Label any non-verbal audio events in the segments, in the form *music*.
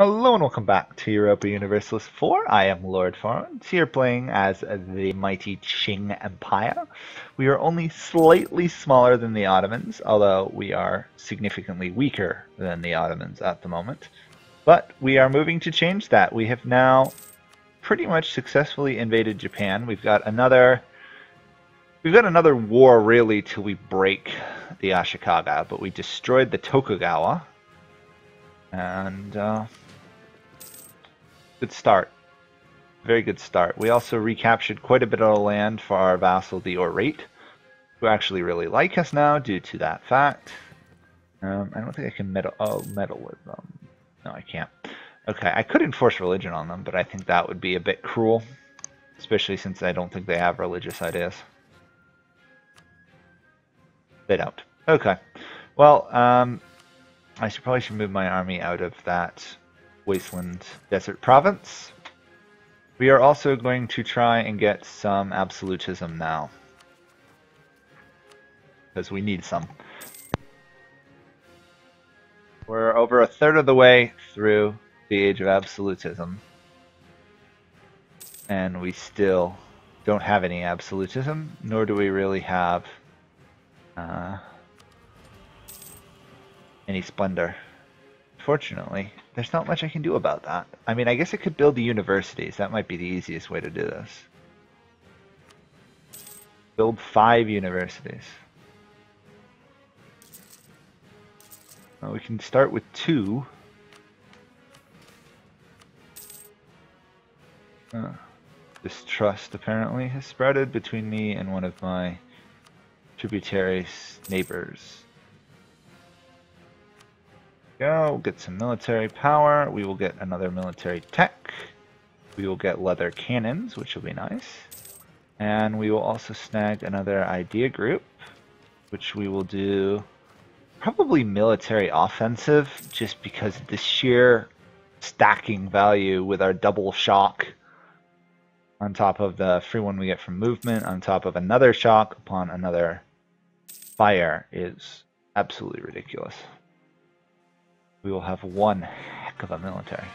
Hello and welcome back to Europa Universalis 4. I am Lord Forwind, here playing as the mighty Qing Empire. We are only slightly smaller than the Ottomans, although we are significantly weaker than the Ottomans at the moment. But we are moving to change that. We have now pretty much successfully invaded Japan. We've got another we've got another war really till we break the Ashikaga, but we destroyed the Tokugawa. And uh, Good start. Very good start. We also recaptured quite a bit of land for our vassal, the Oirat, who actually really like us now due to that fact. Um, I don't think I can meddle, oh, meddle with them. No, I can't. Okay, I could enforce religion on them, but I think that would be a bit cruel, especially since I don't think they have religious ideas. They don't. Okay. Well, um, I should probably should move my army out of that Wasteland Desert Province. We are also going to try and get some absolutism now. Because we need some. We're over a third of the way through the Age of Absolutism. And we still don't have any absolutism, nor do we really have uh, any splendor. Fortunately, there's not much I can do about that. I mean, I guess I could build the universities. That might be the easiest way to do this. Build five universities. Well, we can start with two. Distrust apparently has sprouted between me and one of my tributary neighbors go. Get some military power. We will get another military tech. We will get leather cannons, which will be nice. And we will also snag another idea group, which we will do probably military offensive, just because the sheer stacking value with our double shock on top of the free one we get from movement, on top of another shock upon another fire is absolutely ridiculous we will have one heck of a military.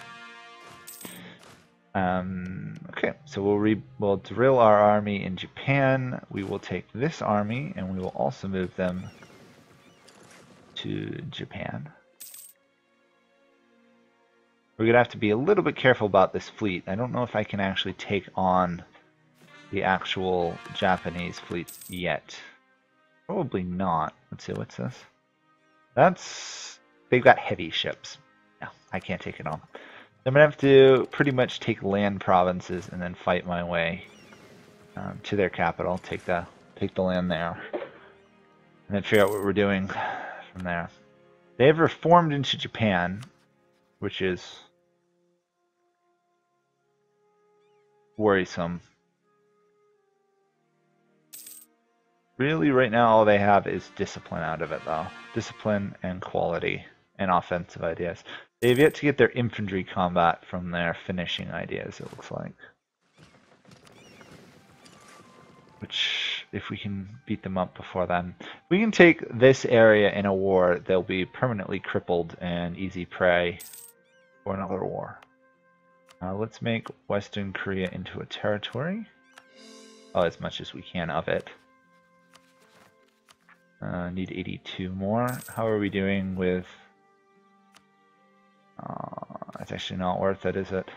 Um, okay, so we'll we'll drill our army in Japan. We will take this army and we will also move them to Japan. We're gonna have to be a little bit careful about this fleet. I don't know if I can actually take on the actual Japanese fleet yet. Probably not. Let's see, what's this? That's They've got heavy ships. No, I can't take it all. I'm gonna have to pretty much take land provinces and then fight my way um, to their capital. Take the take the land there, and then figure out what we're doing from there. They have reformed into Japan, which is worrisome. Really, right now, all they have is discipline out of it, though. Discipline and quality and offensive ideas. They've yet to get their infantry combat from their finishing ideas, it looks like. Which, if we can beat them up before then. We can take this area in a war, they'll be permanently crippled and easy prey for another war. Uh, let's make Western Korea into a territory. Oh, as much as we can of it. Uh, need 82 more. How are we doing with uh, it's actually not worth it, is it?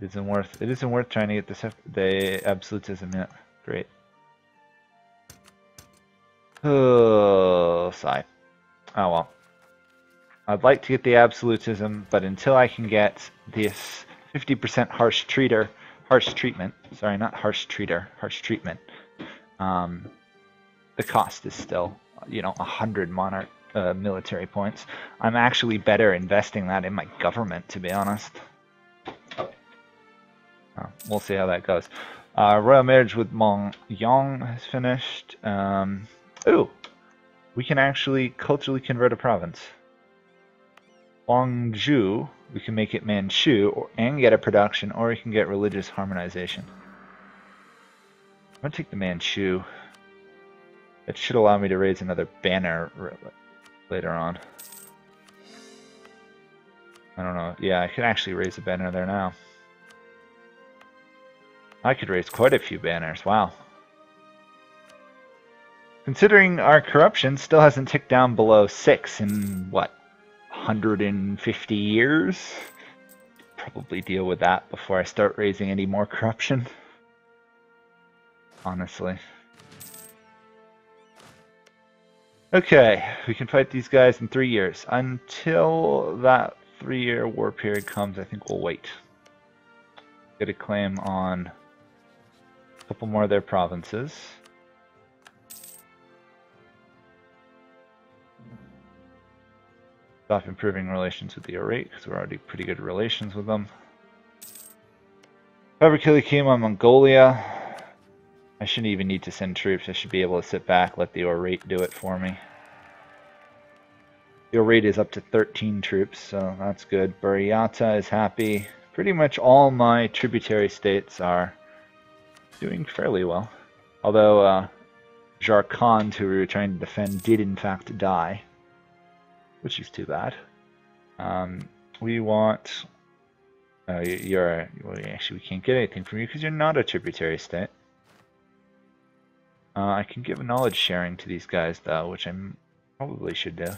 It isn't worth. It isn't worth trying to get this the absolutism yet. Great. Oh, sigh. Oh well. I'd like to get the absolutism, but until I can get this 50% harsh treater, harsh treatment. Sorry, not harsh treater, harsh treatment. Um, the cost is still, you know, a hundred monarch uh, military points. I'm actually better investing that in my government, to be honest. Uh, we'll see how that goes. Uh, royal marriage with Mong Yang has finished. Um, ooh, we can actually culturally convert a province. Guangzhou, we can make it Manchu or, and get a production, or we can get religious harmonization. I'm gonna take the Manchu. It should allow me to raise another banner later on. I don't know. Yeah, I can actually raise a banner there now. I could raise quite a few banners. Wow. Considering our corruption still hasn't ticked down below 6 in, what, 150 years? Probably deal with that before I start raising any more corruption. Honestly. Okay, we can fight these guys in three years. Until that three-year war period comes, I think we'll wait. Get a claim on a couple more of their provinces. Stop improving relations with the Oirat, because we're already pretty good relations with them. Fabricili came on Mongolia. I shouldn't even need to send troops. I should be able to sit back, let the Oirat do it for me. The Oirat is up to 13 troops, so that's good. Buryatia is happy. Pretty much all my tributary states are doing fairly well. Although uh, Jarkand, who we were trying to defend, did in fact die. Which is too bad. Um, we want... Uh, you're... Well, actually, we can't get anything from you because you're not a tributary state. Uh, I can give knowledge sharing to these guys though, which I probably should do.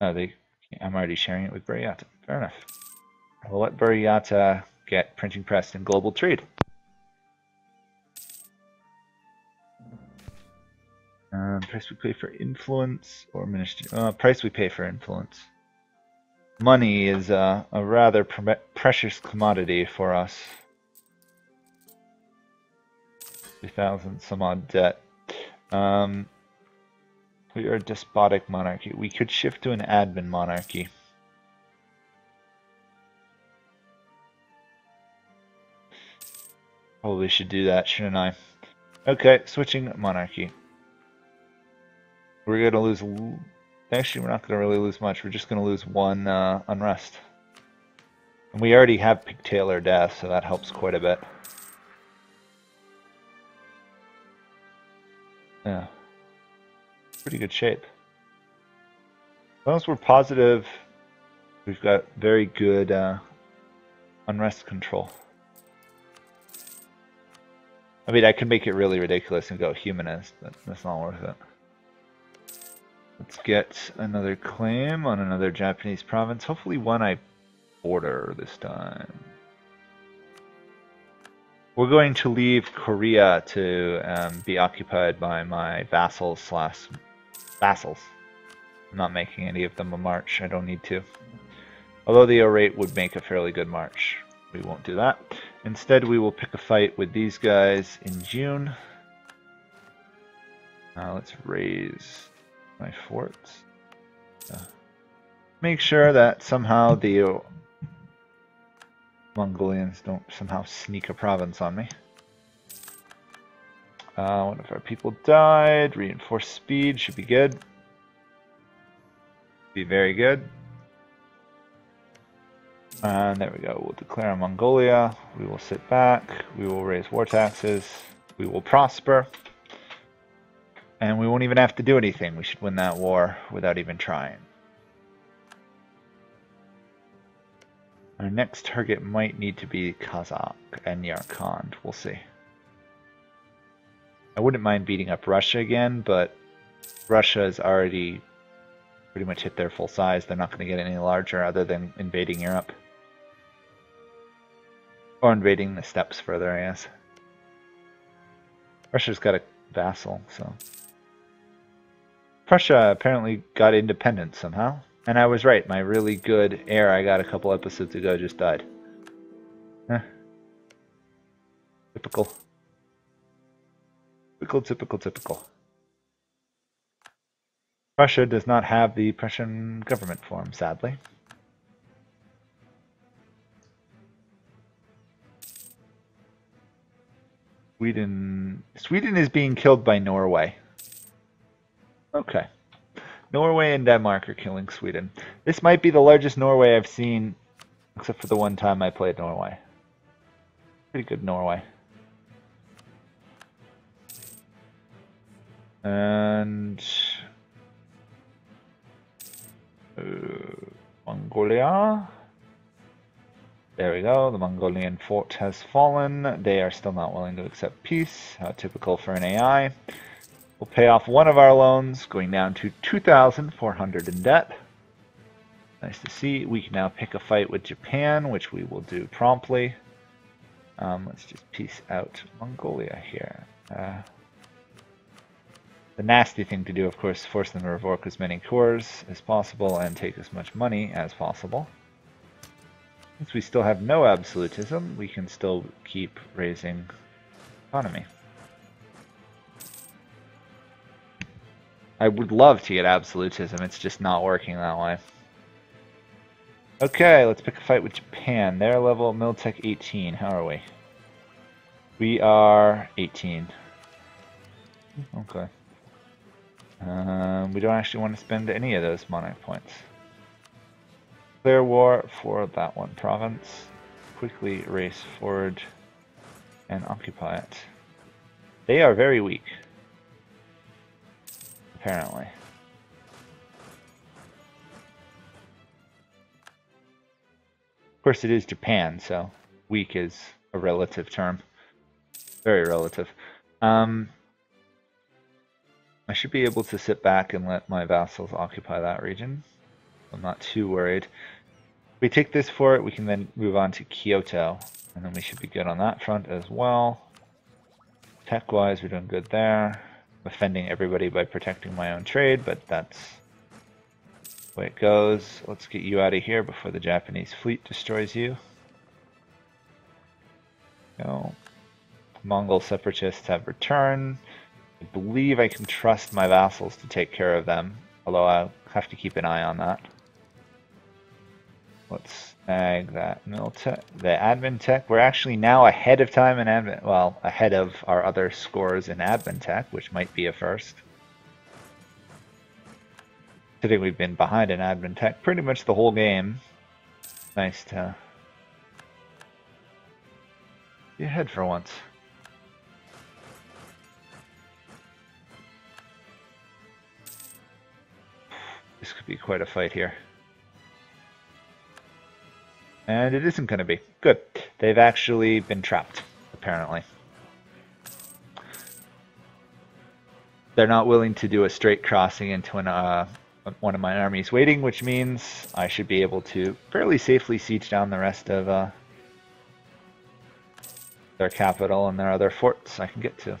Oh, they, I'm already sharing it with Buryatia. Fair enough. We'll let Buryatia get printing press and global trade. Um, price we pay for influence or ministry. Uh, price we pay for influence. Money is uh, a rather precious commodity for us. 3,000 some odd debt. Um, we are a despotic monarchy. We could shift to an admin monarchy. Probably should do that, shouldn't I? Okay, switching monarchy. We're going to lose... Actually, we're not going to really lose much. We're just going to lose one uh, unrest. And we already have Pigtailor Death, so that helps quite a bit. Yeah. Pretty good shape. As long as we're positive, we've got very good uh, unrest control. I mean, I could make it really ridiculous and go humanist, but that's not worth it. Let's get another claim on another Japanese province. Hopefully one I border this time. We're going to leave Korea to um, be occupied by my vassals slash vassals. I'm not making any of them a march. I don't need to. Although the Oirat would make a fairly good march. We won't do that. Instead, we will pick a fight with these guys in June. Now let's raise my forts. Uh, make sure that somehow the Mongolians don't somehow sneak a province on me. Uh, one of our people died. Reinforced speed should be good. Be very good. And there we go. We'll declare Mongolia. We will sit back. We will raise war taxes. We will prosper. And we won't even have to do anything. We should win that war without even trying. Our next target might need to be Kazakh and Yarkand. We'll see. I wouldn't mind beating up Russia again, but Russia has already pretty much hit their full size. They're not going to get any larger other than invading Europe. Or invading the steppes further, I guess. Russia's got a vassal, so... Prussia apparently got independent somehow. And I was right, my really good heir I got a couple episodes ago just died. Eh. Typical. Typical, typical, typical. Prussia does not have the Prussian government form, sadly. Sweden... Sweden is being killed by Norway. Okay. Norway and Denmark are killing Sweden. This might be the largest Norway I've seen, except for the one time I played Norway. Pretty good Norway. And Uh, Mongolia. There we go. The Mongolian fort has fallen. They are still not willing to accept peace. How typical for an AI. We'll pay off one of our loans, going down to 2,400 in debt. Nice to see. We can now pick a fight with Japan, which we will do promptly. Um, let's just piece out Mongolia here. Uh, the nasty thing to do, of course, force them to revoke as many cores as possible and take as much money as possible. Since we still have no absolutism, we can still keep raising economy. I would love to get absolutism, it's just not working that way. Okay, let's pick a fight with Japan. Their level Militech 18. How are we? We are 18. Okay. Um, we don't actually want to spend any of those monarch points. Clear war for that one province. Quickly race forward and occupy it. They are very weak. Apparently. Of course it is Japan, so weak is a relative term. Very relative. Um, I should be able to sit back and let my vassals occupy that region. I'm not too worried. If we take this fort, we can then move on to Kyoto, and then we should be good on that front as well. Tech-wise, we're doing good there. Offending everybody by protecting my own trade, but that's the way it goes. Let's get you out of here before the Japanese fleet destroys you. Go. Mongol separatists have returned. I believe I can trust my vassals to take care of them, although I'll have to keep an eye on that. Let's that tech, the admin tech. We're actually now ahead of time in admin, well, ahead of our other scores in admin tech, which might be a first. Today we've been behind in admin tech pretty much the whole game. Nice to be ahead for once. This could be quite a fight here. And it isn't going to be. Good. They've actually been trapped, apparently. They're not willing to do a straight crossing into an, uh, one of my armies waiting, which means I should be able to fairly safely siege down the rest of uh, their capital and their other forts I can get to.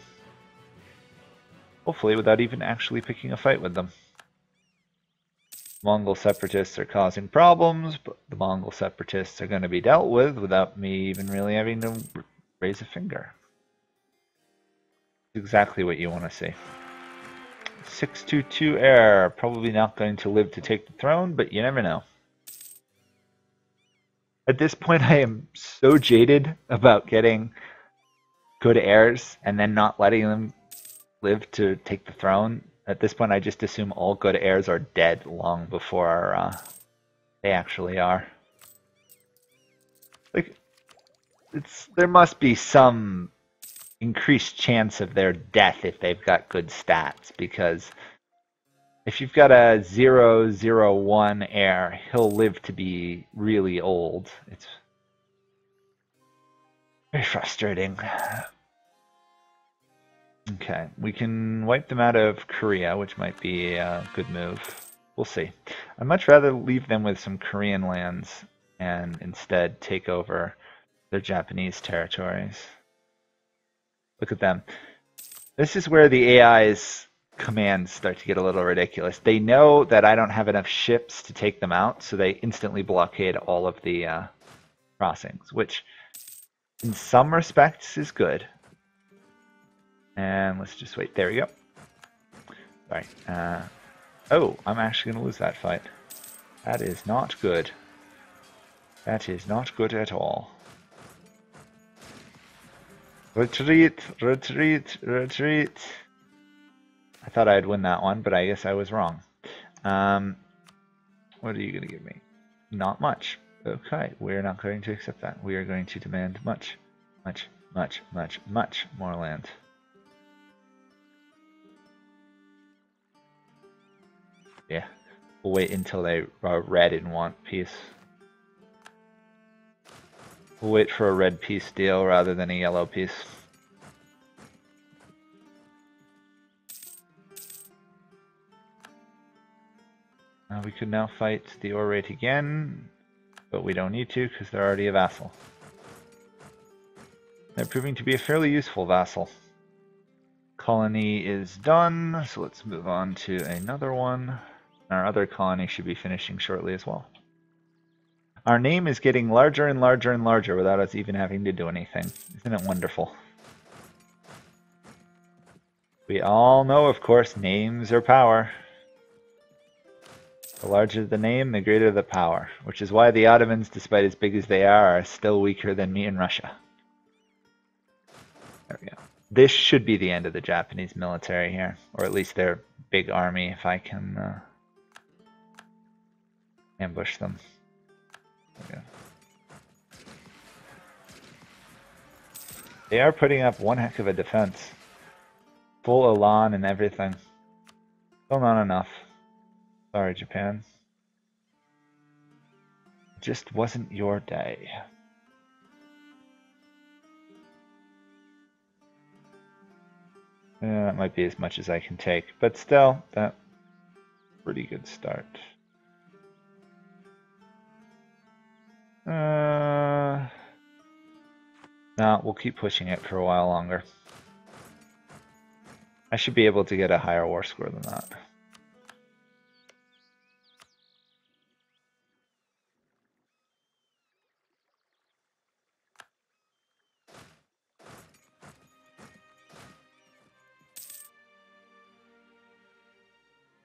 Hopefully without even actually picking a fight with them. Mongol separatists are causing problems, but the Mongol separatists are going to be dealt with without me even really having to raise a finger. Exactly what you want to see. 622 heir, probably not going to live to take the throne, but you never know. At this point, I am so jaded about getting good heirs and then not letting them live to take the throne at this point, I just assume all good heirs are dead long before uh, they actually are. Like, it's there must be some increased chance of their death if they've got good stats, because if you've got a zero zero one heir, he'll live to be really old. It's very frustrating. Okay, we can wipe them out of Korea, which might be a good move. We'll see. I'd much rather leave them with some Korean lands and instead take over their Japanese territories. Look at them. This is where the AI's commands start to get a little ridiculous. They know that I don't have enough ships to take them out, so they instantly blockade all of the uh, crossings, which in some respects is good. And let's just wait. There we go. Sorry. Uh, oh, I'm actually going to lose that fight. That is not good. That is not good at all. Retreat, retreat, retreat. I thought I'd win that one, but I guess I was wrong. Um, what are you going to give me? Not much. Okay, we're not going to accept that. We are going to demand much, much, much, much, much more land. Yeah. We'll wait until they are red and want peace. We'll wait for a red peace deal rather than a yellow peace. Uh, we could now fight the Oirat again, but we don't need to because they're already a vassal. They're proving to be a fairly useful vassal. Colony is done, so let's move on to another one. Our other colony should be finishing shortly as well. Our name is getting larger and larger and larger without us even having to do anything. Isn't it wonderful? We all know, of course, names are power. The larger the name, the greater the power, which is why the Ottomans, despite as big as they are, are still weaker than me and Russia. There we go. This should be the end of the Japanese military here, or at least their big army, if I can uh, ambush them. They are putting up one heck of a defense. Full Elan and everything. Still not enough. Sorry, Japan. Just wasn't your day. Yeah, that might be as much as I can take, but still, that pretty good start. Uh, nah, we'll keep pushing it for a while longer. I should be able to get a higher war score than that.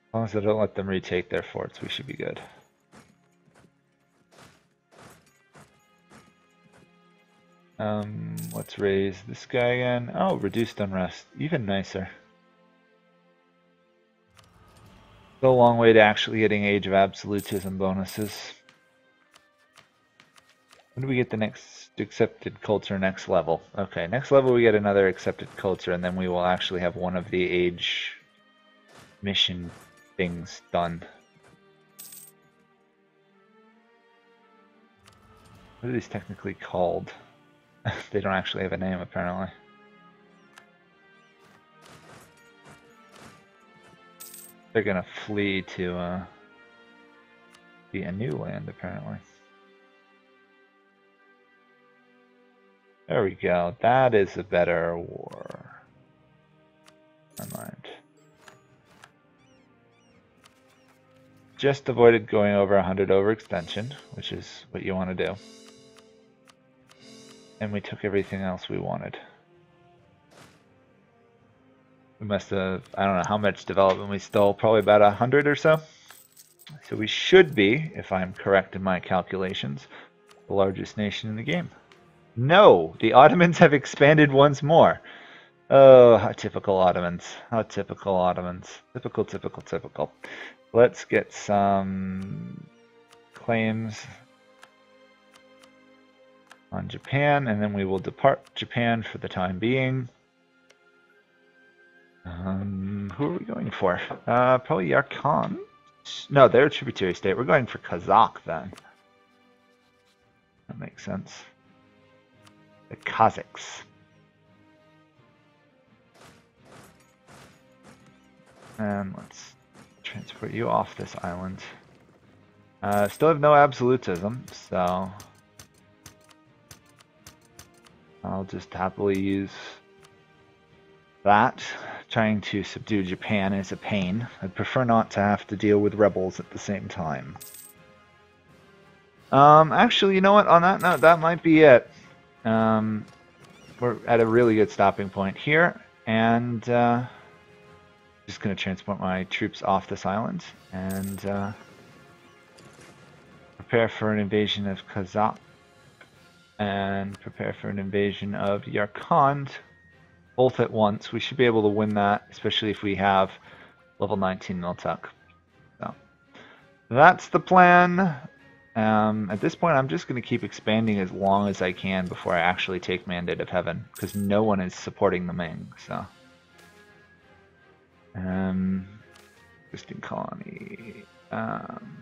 As long as I don't let them retake their forts, we should be good. Um, let's raise this guy again. Oh, reduced unrest. Even nicer. Still a long way to actually getting Age of Absolutism bonuses. When do we get the next accepted culture next level? Okay, next level we get another accepted culture and then we will actually have one of the age mission things done. What are these technically called? *laughs* they don't actually have a name, apparently. They're gonna flee to uh, be a new land, apparently. There we go. That is a better war. Never mind. just avoided going over 100 overextension, which is what you want to do. And we took everything else we wanted. We must have, I don't know how much development we stole, probably about a 100 or so. So we should be, if I'm correct in my calculations, the largest nation in the game. No, the Ottomans have expanded once more. Oh, how typical Ottomans. How typical Ottomans. Typical, typical, typical. Let's get some claims on Japan, and then we will depart Japan for the time being. Um, who are we going for? Uh, probably Yarkand? No, they're a tributary state. We're going for Kazakh then. That makes sense. The Kazakhs. And let's transport you off this island. Uh, still have no absolutism, so I'll just happily use that. Trying to subdue Japan is a pain. I'd prefer not to have to deal with rebels at the same time. Um, actually, you know what? On that note, that might be it. Um, we're at a really good stopping point here, and uh, just going to transport my troops off this island and uh, prepare for an invasion of Kazakh and prepare for an invasion of Yarkand both at once. We should be able to win that, especially if we have level 19 Miltech. So that's the plan. Um, at this point, I'm just going to keep expanding as long as I can before I actually take Mandate of Heaven, because no one is supporting the Ming. So. Um, existing colony. Um,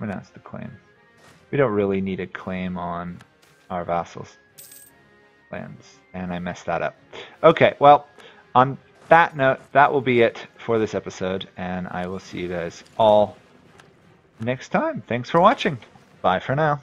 else to claim? We don't really need a claim on our vassals' lands, and I messed that up. Okay, well, on that note, that will be it for this episode, and I will see you guys all next time. Thanks for watching. Bye for now.